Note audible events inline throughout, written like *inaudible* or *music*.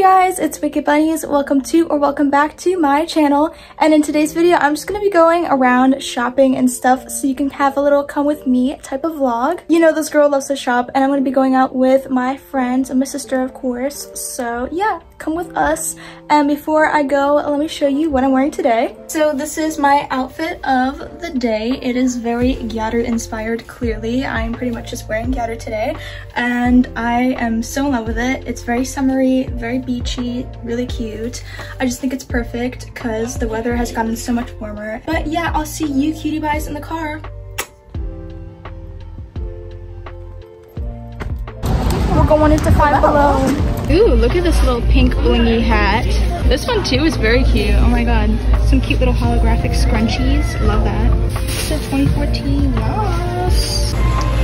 Guys, it's Wicked Bunnies. Welcome to or welcome back to my channel. And in today's video, I'm just gonna be going around shopping and stuff so you can have a little come with me type of vlog. You know this girl loves to shop and I'm gonna be going out with my friends and my sister, of course. So yeah, come with us. And before I go, let me show you what I'm wearing today. So this is my outfit of the day. It is very Gyaru inspired, clearly. I'm pretty much just wearing Gyaru today and I am so in love with it. It's very summery, very beachy, really cute. I just think it's perfect because the weather has gotten so much warmer. But yeah, I'll see you cutie pies in the car. Going into Five Below. Ooh, look at this little pink blingy hat. This one too is very cute. Oh my god. Some cute little holographic scrunchies. Love that. It's a 2014. Yes.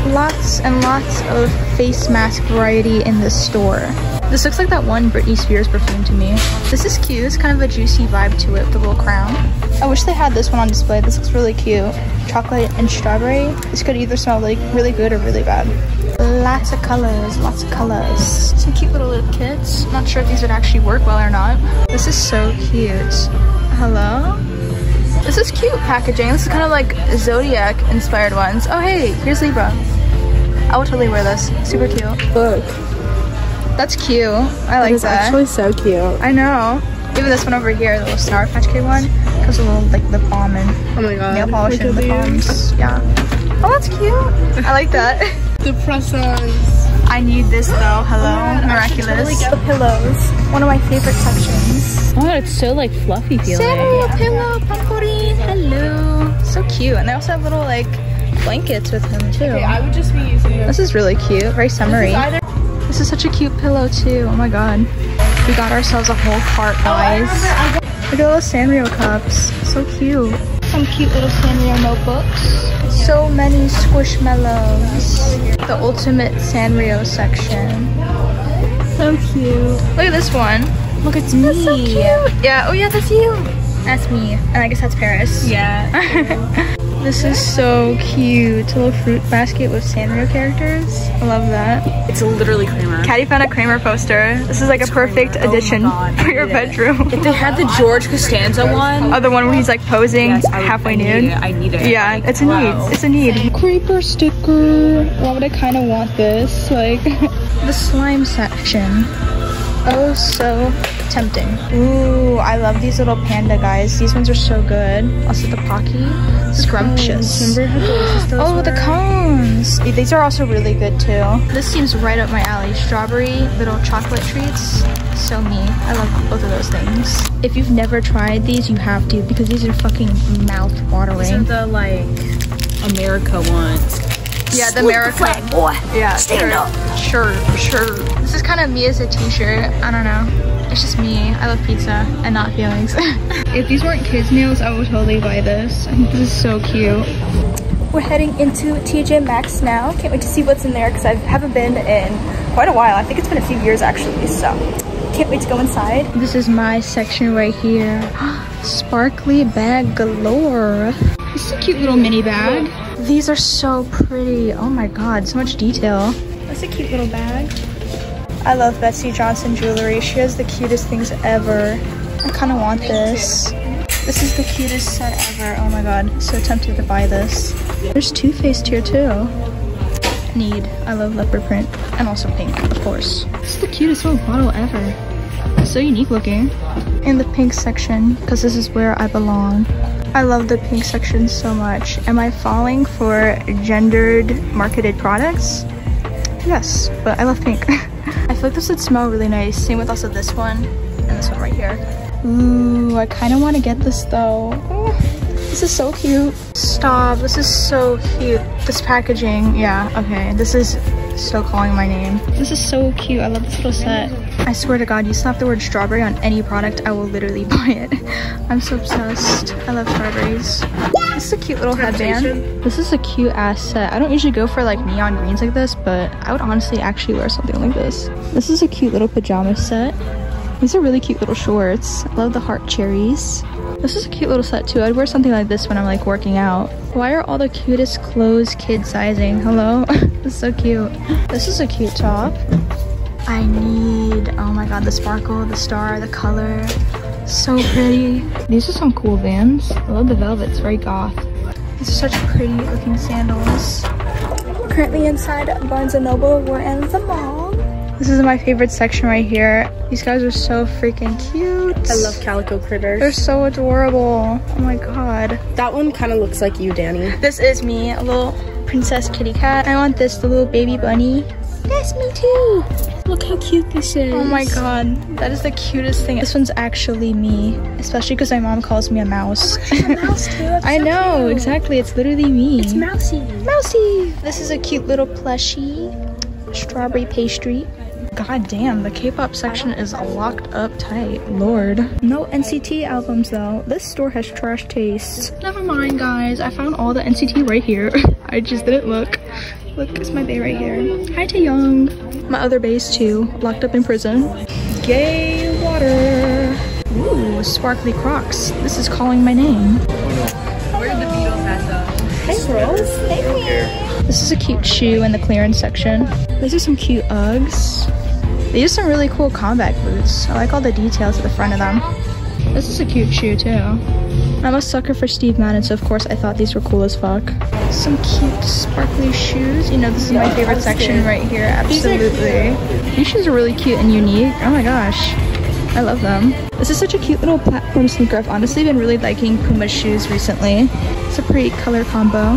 Lots and lots of face mask variety in this store. This looks like that one Britney Spears perfume to me. This is cute. It's kind of a juicy vibe to it with the little crown. I wish they had this one on display. This looks really cute. Chocolate and strawberry. This could either smell like really good or really bad. Lots of colors, lots of colors. Some cute little lip kits. Not sure if these would actually work well or not. This is so cute. Hello? This is cute packaging. This is kind of like Zodiac inspired ones. Oh hey, here's Libra. I will totally wear this. Super cute. Look. That's cute. I like that. It's actually so cute. I know. Even this one over here, the little Sour Patch Kid one, has a little like lip balm and Oh my god. nail polish and lip balms. Yeah. Oh, that's cute. I like that. *laughs* The. I need this though. Hello, Oh God, I miraculous. totally pillows. One of my favorite sections. Oh, it's so like fluffy feeling. Cereal pillow, Pompompurin. Hello. So cute. And they also have little like blankets with them too. Okay, I would just be using this. This is really cute. Very summery. either- This is such a cute pillow too. Oh my god. We got ourselves a whole cart, oh, guys. Look at those Sanrio cups. So cute. Some cute little Sanrio notebooks. So many squishmallows. The ultimate Sanrio section. So cute. Look at this one. Look, it's me. so cute. Yeah. Oh yeah, that's you. That's me. And I guess that's Paris. Yeah. *laughs* This is so cute. It's a little fruit basket with Sanrio characters. I love that. It's literally Kramer. Caddy found a Kramer poster. This is like a perfect Kramer. Oh addition God, *laughs* for your bedroom. If they had the George Costanza *laughs* one, Oh, the one where he's like posing yes, I halfway I nude. it. I need it. Yeah, Like, it's a wow. need. It's a need. Creeper sticker. Why would I kind of want this? Like *laughs* the slime section. Oh, so tempting. Ooh, I love these little panda guys. These ones are so good. Also the Pocky. Scrumptious. Remember how delicious those Oh, the cones. These are also really good too. This seems right up my alley. Strawberry little chocolate treats. So me. I love both of those things. If you've never tried these, you have to because these are fucking mouth These are watering. the like America ones. Yeah, the American. boy. Yeah, Stand sure. up. Sure, sure. This is kind of me as a t-shirt. I don't know. It's just me. I love pizza and not feelings. *laughs* if these weren't kids' meals, I would totally buy this. I think this is so cute. We're heading into TJ Maxx now. Can't wait to see what's in there because I haven't been in quite a while. I think it's been a few years actually, so can't wait to go inside. This is my section right here. *gasps* Sparkly bag galore. This is a cute little mini bag. These are so pretty. Oh my god, so much detail. That's a cute little bag. I love Betsey Johnson jewelry. She has the cutest things ever. I kind of want this. This is the cutest set ever. Oh my god, so tempted to buy this. There's Too Faced here too. Need. I love leopard print. And also pink, of course. This is the cutest little bottle ever. It's so unique looking. In the pink section, because this is where I belong. I love the pink section so much. Am I falling for gendered marketed products? Yes, but I love pink. *laughs* Feel like this would smell really nice. Same with also this one and this one right here. Ooh, I kind of want to get this though. This is so cute. Stop, this is so cute. This packaging, yeah, okay. This is so calling my name. This is so cute. I love this little set. I swear to God, you slap the word strawberry on any product, I will literally *laughs* buy it. I'm so obsessed. I love strawberries. This is a cute little headband. This is a cute ass set. I don't usually go for like neon greens like this, but I would honestly actually wear something like this. This is a cute little pajama set. These are really cute little shorts. I love the heart cherries. This is a cute little set too. I'd wear something like this when I'm like working out. Why are all the cutest clothes kid sizing? Hello? *laughs* is so cute. This is a cute top. I need. Oh my god, the sparkle, the star, the color. So pretty. These are some cool Vans. I love the velvet, it's very goth. These are such pretty looking sandals. Currently inside Barnes & Noble, we're in the mall. This is my favorite section right here. These guys are so freaking cute. I love calico critters. They're so adorable. Oh my god. That one kind of looks like you, Danny. This is me, a little princess kitty cat. I want this, the little baby bunny. That's me too. Look how cute this is. Oh my god, that is the cutest thing. This one's actually me, especially because my mom calls me a mouse. Oh, a mouse *laughs* I so know, cute. exactly. It's literally me. It's mousy. Mousy. This is a cute little plushie. Strawberry pastry. God damn, the K-pop section is locked up tight. Lord. No NCT albums though. This store has trash taste. Never mind guys, I found all the NCT right here. *laughs* I just didn't look. Look, it's my bay right here. Hi Taeyong. My other bays too, locked up in prison. Gay water. Ooh, sparkly crocs. This is calling my name. Where the Beatles at though? Hey Rose. Hey This is a cute shoe in the clearance section. These are some cute Uggs. They use some really cool combat boots. I like all the details at the front of them. This is a cute shoe too. I'm a sucker for Steve Madden, so of course I thought these were cool as fuck. Some cute sparkly shoes. You know, this is my favorite section right here, absolutely. These shoes are really cute and unique. Oh my gosh. I love them. This is such a cute little platform sneaker. I've honestly been really liking Puma shoes recently. It's a pretty color combo.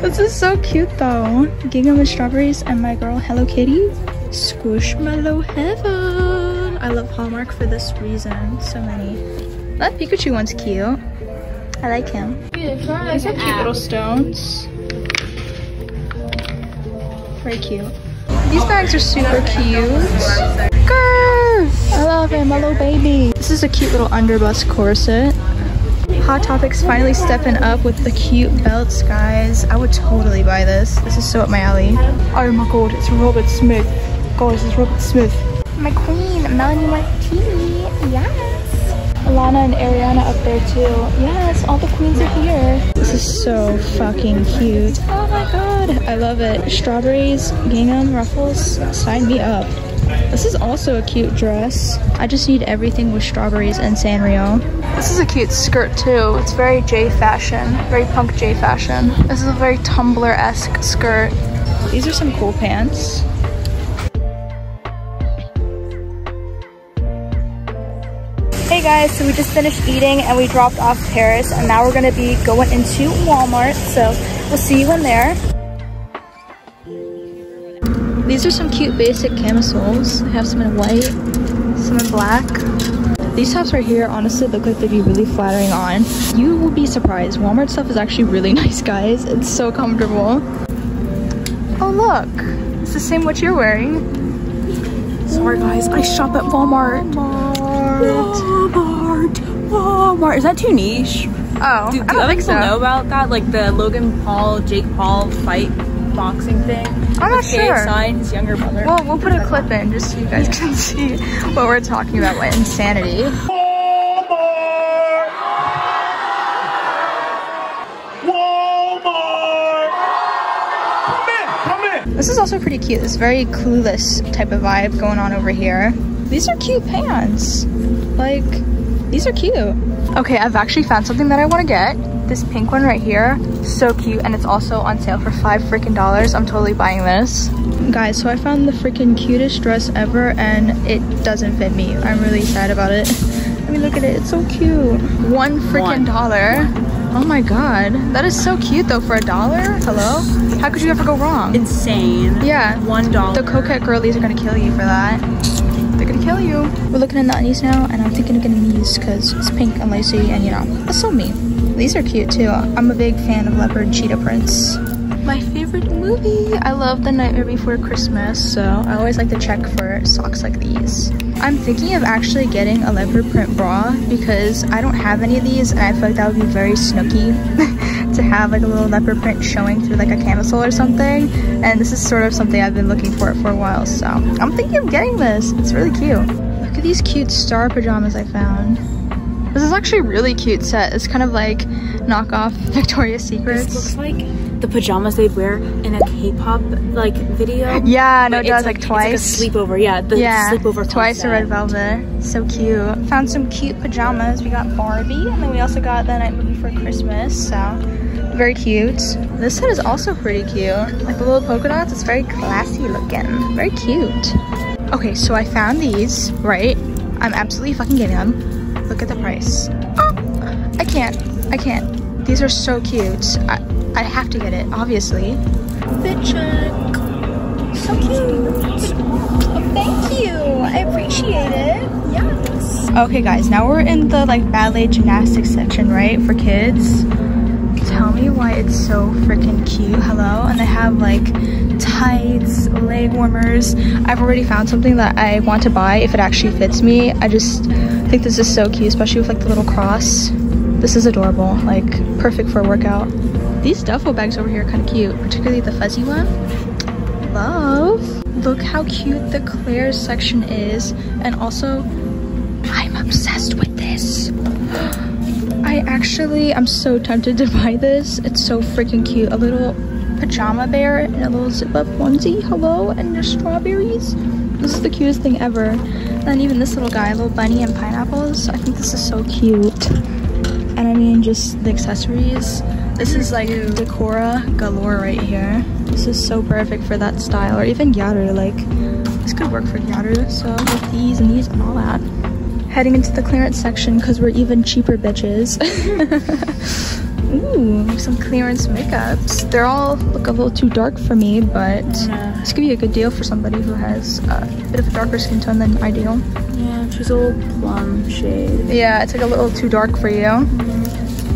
This is so cute though. Gingham and strawberries and my girl Hello Kitty. Squishmallow heaven. I love Hallmark for this reason. So many. That Pikachu one's cute. I like him. These are cute little stones. Very cute. These bags are super cute. Grr! I love him, my little baby. This is a cute little underbust corset. Hot Topics finally stepping up with the cute belts, guys. I would totally buy this. This is so up my alley. Oh my god, it's Robert Smith. Guys, it's Robert Smith. My queen, Melanie Martinez. Yes. Alana and Ariana up there too. Yes, all the queens are here. This is so fucking cute. Oh my god, I love it. Strawberries, gingham, ruffles, sign me up. This is also a cute dress. I just need everything with strawberries and Sanrio. This is a cute skirt too. It's very J fashion, very punk J fashion. This is a very Tumblr-esque skirt. These are some cool pants. Guys, so we just finished eating and we dropped off Paris and now we're gonna be going into Walmart. So we'll see you in there. These are some cute basic camisoles. I have some in white, some in black. These tops right here honestly look like they'd be really flattering on. You will be surprised. Walmart stuff is actually really *laughs* nice, guys. It's so comfortable. Oh look, it's the same what you're wearing. Sorry guys, I shop at Walmart. Walmart. Walmart. Is that too niche? Oh, Do, I do don't other think people so. know about that? Like the Logan Paul, Jake Paul fight boxing thing? I'm not With sure. KSI, his younger brother. Well, we'll put a clip in just so you guys can see what we're talking about. What insanity. Walmart! Come in, come in! This is also pretty cute. This very clueless type of vibe going on over here. These are cute pants. Like, these are cute. Okay, I've actually found something that I want to get. This pink one right here. So cute. And it's also on sale for five freaking dollars. I'm totally buying this. Guys, so I found the freaking cutest dress ever and it doesn't fit me. I'm really sad about it. I mean, look at it. It's so cute. One freaking dollar. Oh my god. That is so cute though for a dollar. Hello? How could you ever go wrong? Insane. Yeah. One dollar. The coquette girlies are gonna kill you for that. They're gonna kill you. We're looking at the undies now, and I'm thinking of getting these because it's pink and lacy, and you know, that's so me. These are cute too. I'm a big fan of leopard cheetah prints. My favorite movie. I love The Nightmare Before Christmas, so I always like to check for socks like these. I'm thinking of actually getting a leopard print bra because I don't have any of these, and I feel like that would be very snooky *laughs* to have like a little leopard print showing through like a camisole or something. And this is sort of something I've been looking for for a while, so I'm thinking of getting this. It's really cute. Look at these cute star pajamas I found. This is actually a really cute set. It's kind of like knockoff *laughs* Victoria's Secrets. This looks like the pajamas they'd wear in a K-pop like video. Yeah, no, it does like, it's twice. like a sleepover. Yeah, the yeah, sleepover. twice the red velvet. So cute. Found some cute pajamas. We got Barbie, and then we also got the night movie for Christmas. So very cute. This set is also pretty cute. Like the little polka dots. It's very classy looking. Very cute. Okay, so I found these. Right, I'm absolutely fucking getting them. Look at the price. Oh, I can't. I can't. These are so cute. I I have to get it. Obviously. Fit check. So cute. Oh, thank you. I appreciate it. Yes. Okay, guys. Now we're in the like ballet gymnastics section, right, for kids. Why it's so freaking cute. Hello, and they have like tights, leg warmers. I've already found something that I want to buy if it actually fits me. I just think this is so cute, especially with like the little cross. This is adorable. Like perfect for a workout. These duffel bags over here are kind of cute, particularly the fuzzy one love. Look how cute the Claire's section is. And also, I'm obsessed with this. I actually, I'm so tempted to buy this. It's so freaking cute. A little pajama bear and a little zip up onesie. Hello, and there's strawberries. This is the cutest thing ever. And then even this little guy, little bunny and pineapples. I think this is so cute. And I mean, just the accessories. This is like Decora galore right here. This is so perfect for that style, or even Gyaru. Like, this could work for Gyaru. So with these and these and all that. Heading into the clearance section because we're even cheaper bitches. *laughs* Ooh, some clearance makeups. They're all look a little too dark for me, but this could be a good deal for somebody who has uh, a bit of a darker skin tone than ideal. Yeah, she's a little plum shade. Yeah, it's like a little too dark for you.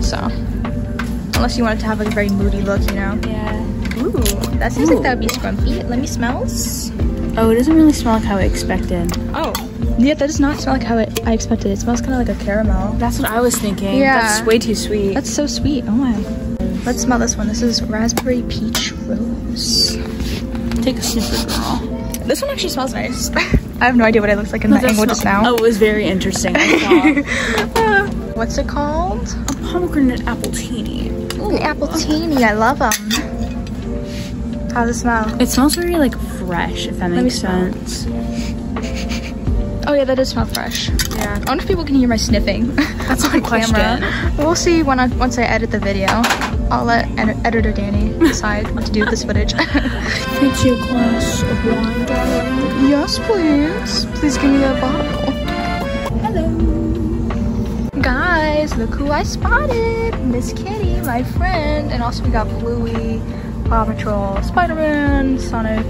So, unless you wanted to have like a very moody look, you know. Yeah. Ooh, that seems like that would be scrumpy. Let me smell. Oh, it doesn't really smell like how I expected. Oh, yeah, that does not smell like how it, I expected. It smells kind of like a caramel. That's what I was thinking. Yeah. That's way too sweet. That's so sweet. Oh my. Let's smell this one. This is raspberry peach rose. Take a sniffer, girl. This one actually smells nice. *laughs* I have no idea what it looks like in the angle just now. Oh, it was very interesting. *laughs* What's it called? a pomegranate apple teeny. Ooh, apple teeny. I love them. How does it smell? It smells very like fresh, if that makes sense. *laughs* Oh yeah, that does smell fresh. Yeah. I wonder if people can hear my sniffing. *laughs* That's a good question. We'll see when I once I edit the video. I'll let ed editor Danny *laughs* decide what to do with this footage. Get you a glass of wine, darling. yes, please. Please give me a bottle. Hello. Guys, look who I spotted. Miss Kitty, my friend. And also we got Bluey, Paw Patrol, Spider-Man, Sonic,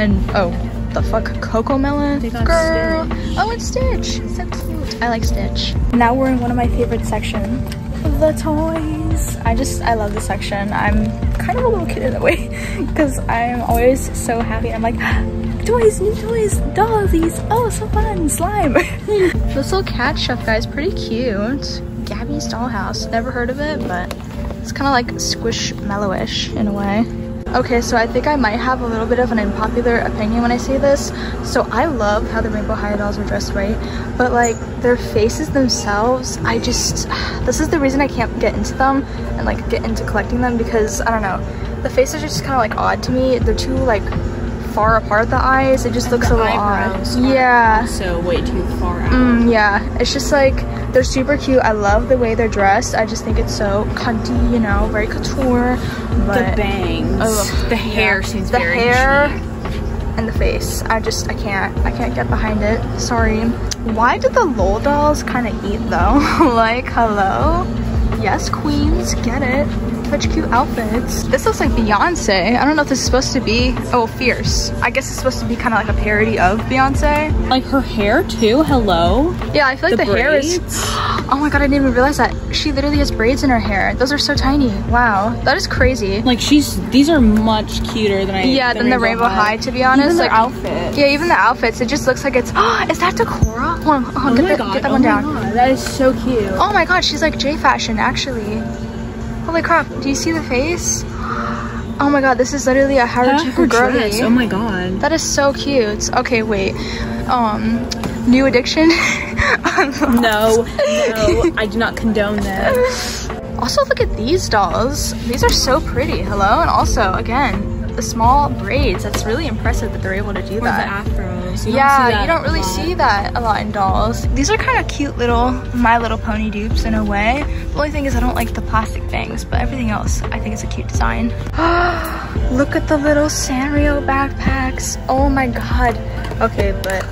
and oh, the fuck, Cocomelon. Girl. Oh, and Stitch. So cute. I like Stitch. Now we're in one of my favorite sections. The toys. I just, I love this section. I'm kind of a little kid in a way *laughs* because I'm always so happy. I'm like, *gasps* toys, new toys, dollies. Oh, so fun. Slime. *laughs* this little cat chef guy is pretty cute. Gabby's Dollhouse. Never heard of it, but it's kind of like squish mellowish in a way. Okay, so I think I might have a little bit of an unpopular opinion when I say this. So I love how the Rainbow High dolls are dressed right, but like their faces themselves, I just, *sighs* this is the reason I can't get into them and like get into collecting them because I don't know, the faces are just kind of like odd to me. They're too like far apart, the eyes. It just looks a little odd. Yeah. So way too far out. Mm, yeah, it's just like they're super cute. I love the way they're dressed. I just think it's so cunty, you know, very couture. But the bangs, Ugh, the hair yeah. seems the very hair cheap. and the face. I just I can't I can't get behind it. Sorry. Why did the lol dolls kind of eat though? *laughs* like hello. Yes, queens, get it. Such cute outfits. This looks like Beyonce. I don't know if this is supposed to be, oh, Fierce. I guess it's supposed to be kind of like a parody of Beyonce. Like her hair too. Hello. Yeah, I feel like the, The hair is. Oh my god, I didn't even realize that. She literally has braids in her hair. Those are so tiny. Wow, that is crazy. Like she's. These are much cuter than I. Yeah, than the Rainbow High, to be honest. Even like, outfit. Yeah, even the outfits. It just looks like it's. Oh, *gasps* is that Decora? Hold on, hold on, Oh get, my that, god. get that oh one down. God, that is so cute. Oh my god, she's like J Fashion, actually. Holy crap, do you see the face? *gasps* Oh my god, this is literally a Harajuku her Oh my god. That is so cute. Okay, wait. Um, new addiction? *laughs* No, no, I do not condone that. Also, look at these dolls. These are so pretty. Hello? And also, again, the small braids. That's really impressive that they're able to do or that. the afros. You yeah, you don't really see that a lot in dolls. These are kind of cute little My Little Pony dupes in a way. The only thing is I don't like the plastic things, but everything else I think is a cute design. *gasps* Look at the little Sanrio backpacks. Oh my god. Okay, but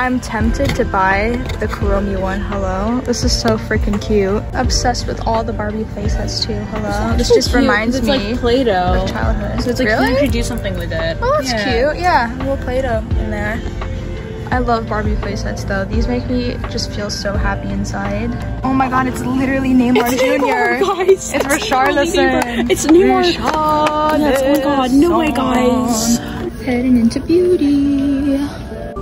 I'm tempted to buy the Kuromi one. Hello. This is so freaking cute. Obsessed with all the Barbie playsets too. Hello. This just cute, reminds it's me like Play-Doh. of childhood. So it's like really? you could do something with it. Oh, that's yeah. cute. Yeah, a little Play-Doh in there. I love Barbie playsets though. These make me just feel so happy inside. Oh my god, it's literally Neymar it's Jr. Neymar, guys. It's Richarlison. It's Neymar. Yes, oh my god, no way guys. Heading into beauty.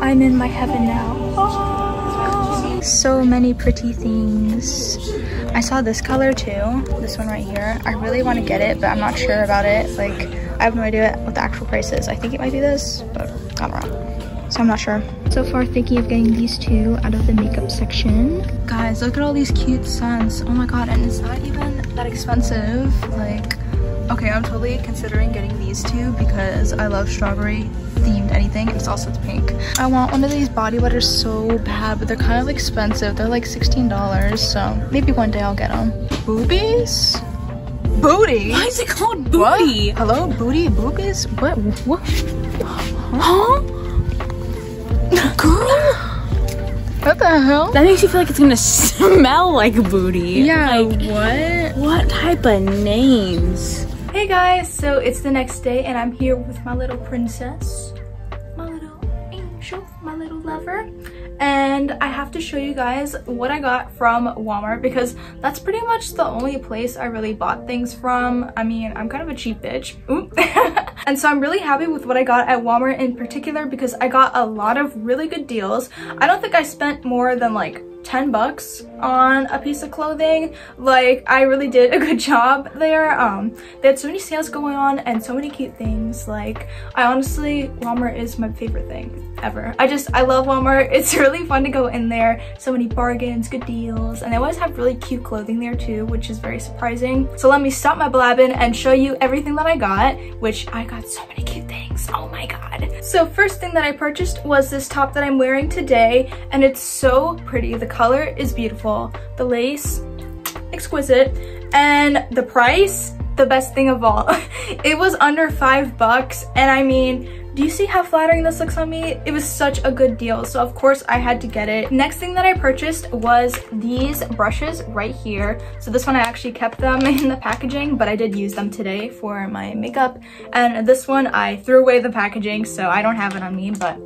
I'm in my heaven now. So many pretty things. I saw this color too, this one right here. I really want to get it, but I'm not sure about it. Like, I have no idea what the actual price is. I think it might be this, but I don't know. So I'm not sure. So far thinking of getting these two out of the makeup section. Guys, look at all these cute scents. Oh my god, and it's not even that expensive. Like, okay, I'm totally considering getting these two because I love strawberry themed anything. It's also it's pink. I want one of these body butters so bad, but they're kind of expensive. They're like $16, so maybe one day I'll get them. Boobies? Booty? Why is it called booty? What? Hello, booty, boobies? What? What? Huh? Girl? What the hell? That makes you feel like it's gonna smell like booty. Yeah, like, what? What type of names? Hey guys, so it's the next day and I'm here with my little princess, lover. And I have to show you guys what I got from Walmart because that's pretty much the only place I really bought things from. I mean, I'm kind of a cheap bitch. *laughs* and so I'm really happy with what I got at Walmart in particular because I got a lot of really good deals. I don't think I spent more than like 10 bucks on a piece of clothing. Like i really did a good *laughs* job there. Um they had so many sales going on and so many cute things. Like i honestly walmart is my favorite thing ever. I just i love walmart. *laughs* It's really fun to go in there. So many bargains good deals. And they always have really cute clothing there too which is very surprising. So let me stop my blabbing and show you everything that i got which i got so many cute things oh my god so first thing that i purchased was this top that i'm wearing today and it's so pretty the color is beautiful. The lace, exquisite. And the price, the best thing of all. *laughs* it was under five bucks. And I mean, do you see how flattering this looks on me? It was such a good deal. So of course I had to get it. Next thing that I purchased was these brushes right here. So this one I actually kept them *laughs* in the packaging, but I did use them today for my makeup. And this one I threw away the packaging, so I don't have it on me, but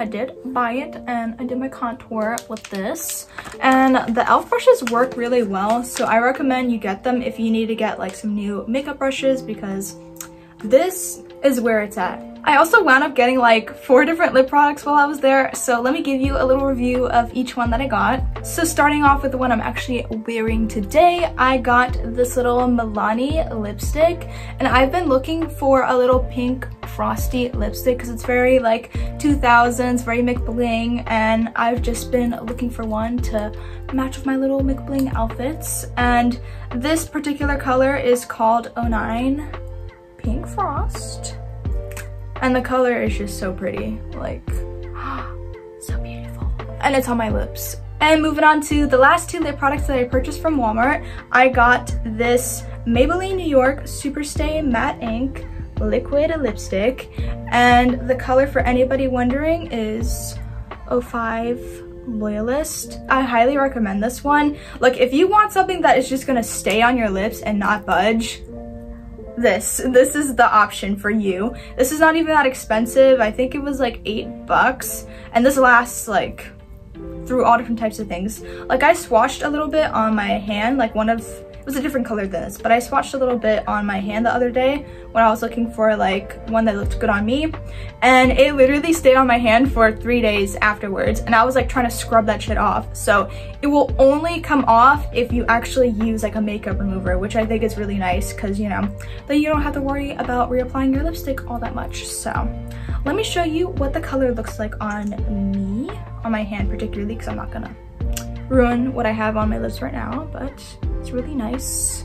I did buy it and I did my contour with this and the e.l.f. brushes work really well so I recommend you get them if you need to get like some new makeup brushes because this is where it's at. I also wound up getting like four different lip products while I was there, so let me give you a little review of each one that I got. So starting off with the one I'm actually wearing today, I got this little Milani lipstick, and I've been looking for a little pink frosty lipstick because it's very like 2000s, very McBling, and I've just been looking for one to match with my little McBling outfits. And this particular color is called 09 Pink Frost. And the color is just so pretty, like, *gasps* so beautiful. And it's on my lips. And moving on to the last two lip products that I purchased from Walmart, I got this Maybelline New York Superstay Matte Ink liquid lipstick and the color for anybody wondering is 05 Loyalist. I highly recommend this one. Like if you want something that is just gonna stay on your lips and not budge, this. This is the option for you. This is not even that expensive. I think it was like eight bucks and this lasts like through all different types of things. Like I swatched a little bit on my hand, like one of was a different color than this, but I swatched a little bit on my hand the other day when I was looking for like one that looked good on me. And it literally stayed on my hand for three days afterwards. And I was like trying to scrub that shit off. So it will only come off if you actually use like a makeup remover, which I think is really nice because, you know, then you don't have to worry about reapplying your lipstick all that much. So let me show you what the color looks like on me, on my hand particularly, because I'm not gonna ruin what I have on my lips right now, but it's really nice.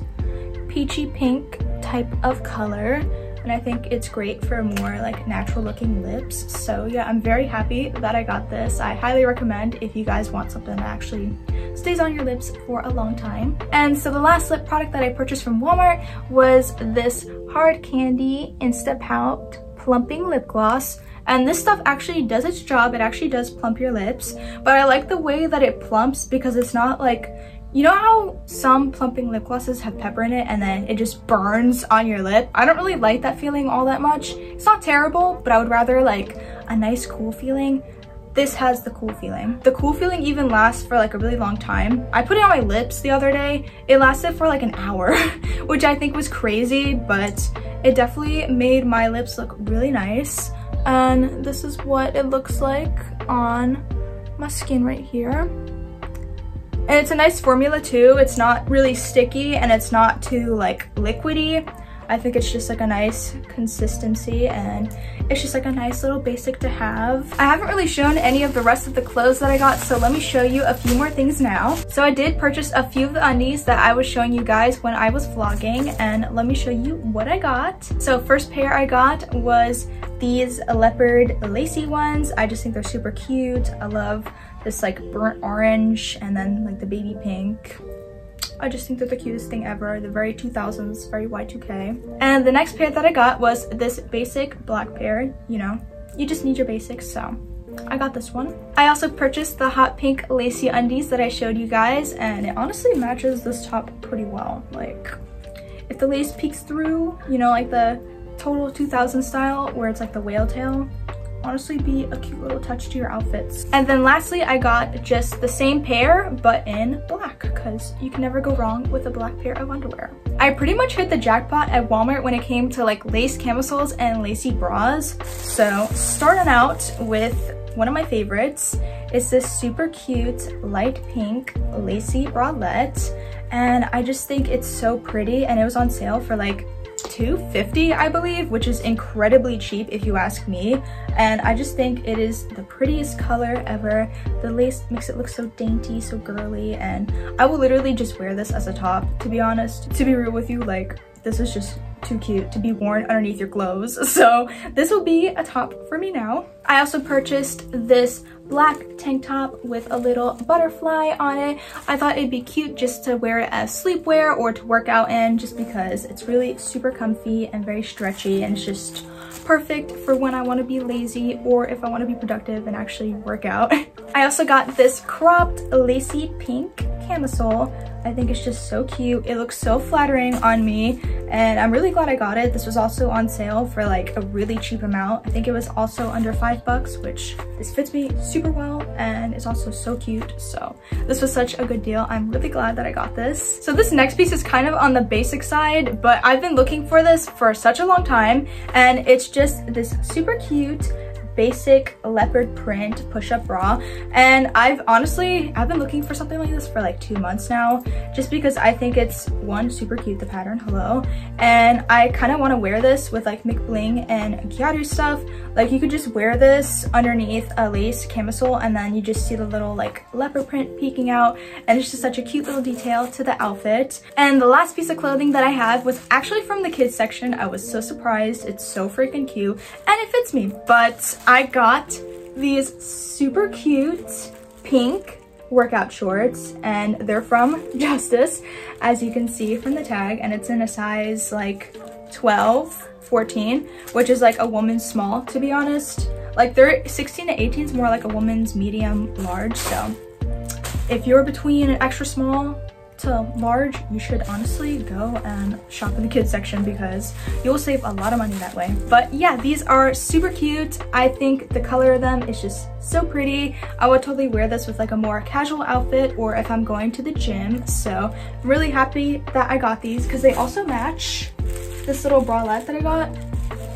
peachy pink type of color and I think it's great for more like natural looking lips. So yeah, I'm very happy that I got this. I highly recommend if you guys want something that actually stays on your lips for a long time. And so the last lip product that I purchased from Walmart was this Hard Candy Insta Pout Plumping Lip Gloss. And this stuff actually does its job. It actually does plump your lips. But I like the way that it plumps because it's not like you know how some plumping lip glosses have pepper in it and then it just burns on your lip? I don't really like that feeling all that much. It's not terrible, but I would rather like a nice cool feeling. This has the cool feeling. The cool feeling even lasts for like a really long time. I put it on my lips the other day. It lasted for like an hour, *laughs* which I think was crazy, but it definitely made my lips look really nice. And this is what it looks like on my skin right here. And it's a nice formula too. It's not really sticky and it's not too like liquidy. I think it's just like a nice consistency and it's just like a nice little basic to have. I haven't really shown any of the rest of the clothes that I got, so let me show you a few more things now. So I did purchase a few of the undies that I was showing you guys when I was vlogging and let me show you what I got. So first pair I got was these leopard lacy ones. I just think they're super cute. I love this like burnt orange and then like the baby pink. I just think they're the cutest thing ever. They're very 2000s, very Y2K. And the next pair that I got was this basic black pair. You know, you just need your basics, so I got this one. I also purchased the hot pink lacy undies that I showed you guys, and it honestly matches this top pretty well. Like, if the lace peeks through, you know, like the total 2000 style, where it's like the whale tail, honestly be a cute little touch to your outfits. And then lastly, I got just the same pair, but in black, because you can never go wrong with a black pair of underwear. I pretty much hit the jackpot at Walmart when it came to like lace camisoles and lacy bras. So starting out with one of my favorites is this super cute light pink lacy bralette and I just think it's so pretty and it was on sale for like 250 I believe which is incredibly cheap if you ask me. And I just think it is the prettiest color ever. The lace makes it look so dainty so girly and I will literally just wear this as a top to be honest. To be real with you like this is just too cute to be worn underneath your clothes. *laughs* So this will be a top for me now I also purchased this black tank top with a little butterfly on it. I thought it'd be cute just to wear it as sleepwear or to work out in just because it's really super comfy and very stretchy and it's just perfect for when I want to be lazy or if I want to be productive and actually work out. *laughs* I also got this cropped lacy pink camisole I think it's just so cute. It looks so flattering on me and I'm really glad I got it. This was also on sale for like a really cheap amount. I think it was also under five bucks, which this fits me super well and it's also so cute. So this was such a good deal. I'm really glad that I got this. So this next piece is kind of on the basic side, but I've been looking for this for such a long time and it's just this super cute basic leopard print push-up bra. And I've honestly I've been looking for something like this for like two months now just because I think it's one super cute the pattern hello. And I kind of want to wear this with like McBling and Gyaru stuff. Like you could just wear this underneath a lace camisole and then you just see the little like leopard print peeking out. And it's just such a cute little detail to the outfit. And the last piece of clothing that I have was actually from the kids section. I was so surprised. It's so freaking cute. And it fits me. But I got these super cute pink workout shorts and they're from *laughs* Justice as you can see from the tag and it's in a size like 12 14 which is like a woman's small to be honest. Like they're 16 to 18 is more like a woman's medium large so if you're between an extra small to large, you should honestly go and shop in the kids section because you'll save a lot of money that way. But yeah, these are super cute. I think the color of them is just so pretty. I would totally wear this with like a more casual outfit or if I'm going to the gym. So I'm really happy that I got these because they also match this little bralette that I got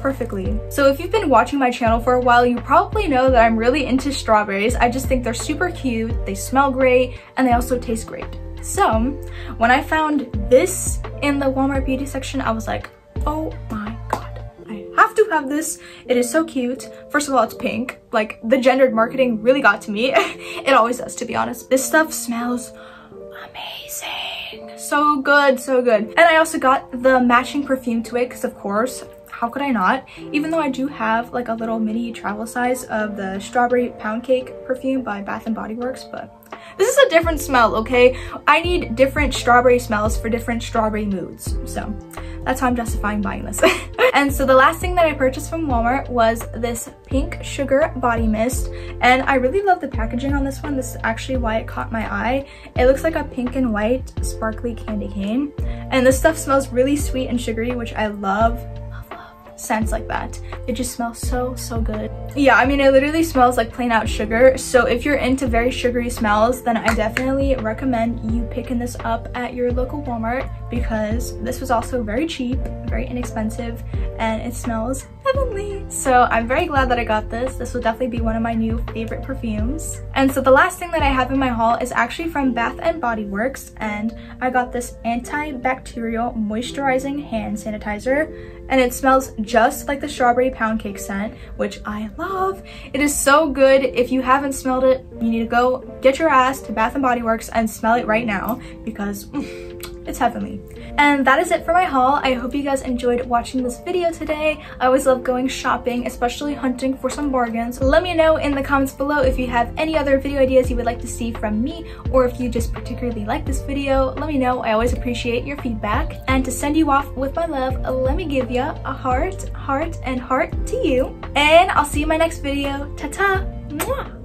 perfectly. So if you've been watching my channel for a while, you probably know that I'm really into strawberries. I just think they're super cute, they smell great, and they also taste great. So when I found this in the Walmart beauty section, I was like, oh my god, I have to have this. It is so cute. First of all, it's pink. Like the gendered marketing really got to me. *laughs* it always does, to be honest. This stuff smells amazing. So good, so good. And I also got the matching perfume to it because of course, how could I not? Even though I do have like a little mini travel size of the strawberry pound cake perfume by Bath & Body Works, but this is a different smell, okay? I need different strawberry smells for different strawberry moods. So that's how I'm justifying buying this. *laughs* and so the last thing that I purchased from Walmart was this pink sugar body mist. And I really love the packaging on this one. This is actually why it caught my eye. It looks like a pink and white sparkly candy cane. And this stuff smells really sweet and sugary, which I love scents like that. It just smells so, so good. Yeah, I mean, it literally smells like plain out sugar. So if you're into very sugary smells, then I definitely recommend you picking this up at your local Walmart because this was also very cheap, very inexpensive, and it smells heavenly. So I'm very glad that I got this. This will definitely be one of my new favorite perfumes. And so the last thing that I have in my haul is actually from Bath & Body Works, and I got this antibacterial moisturizing hand sanitizer and it smells just like the strawberry pound cake scent, which I love. It is so good. If you haven't smelled it, you need to go get your ass to Bath & Body Works and smell it right now because mm, it's heavenly. And that is it for my haul. I hope you guys enjoyed watching this video today. I always love going shopping, especially hunting for some bargains. Let me know in the comments below if you have any other video ideas you would like to see from me, or if you just particularly like this video, let me know. I always appreciate your feedback. And to send you off with my love, let me give you a heart, heart, and heart to you. And I'll see you in my next video. Ta-ta!